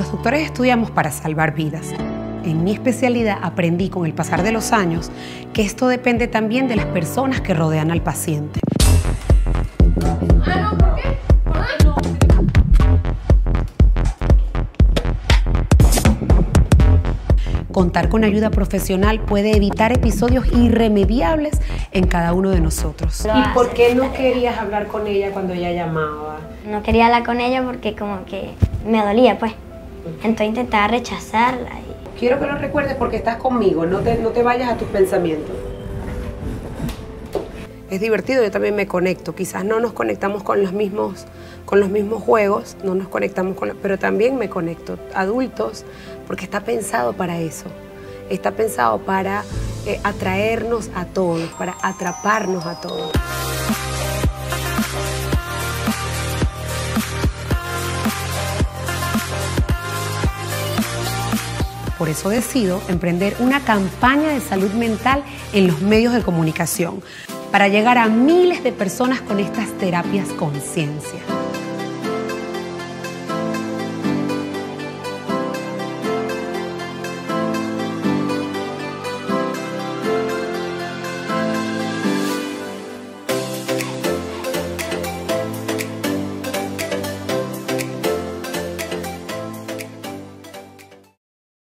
Los doctores estudiamos para salvar vidas. En mi especialidad aprendí con el pasar de los años que esto depende también de las personas que rodean al paciente. Contar con ayuda profesional puede evitar episodios irremediables en cada uno de nosotros. ¿Y por qué no querías hablar con ella cuando ella llamaba? No quería hablar con ella porque como que me dolía, pues. Entonces intentaba rechazarla. Y... Quiero que lo recuerdes porque estás conmigo, no te, no te vayas a tus pensamientos. Es divertido, yo también me conecto. Quizás no nos conectamos con los mismos, con los mismos juegos, no nos conectamos con, pero también me conecto. Adultos, porque está pensado para eso. Está pensado para eh, atraernos a todos, para atraparnos a todos. Por eso decido emprender una campaña de salud mental en los medios de comunicación para llegar a miles de personas con estas terapias conciencia.